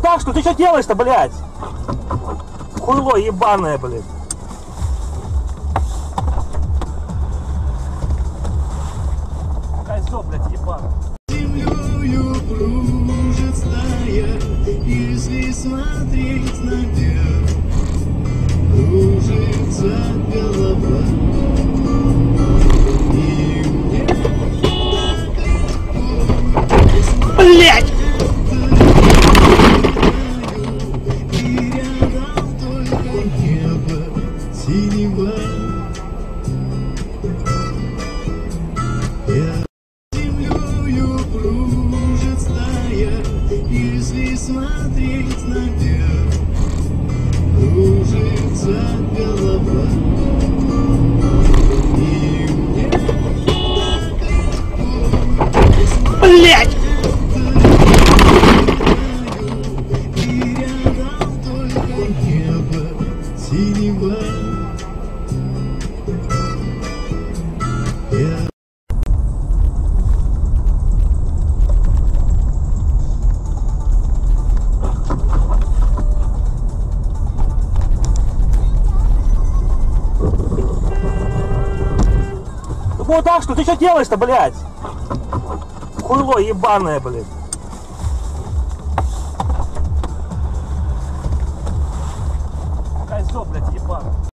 так, что ты что делаешь-то, блядь? Хуйло ебаное, блядь. Козел, блядь, ебаный. если смотреть наверх, кружится синего. Я землею кружит стая, если смотреть наверх, кружится голова. Вот так что Ты что делаешь-то, блядь? Хуйло ебаное, блядь. Кольцо, блядь, ебаное.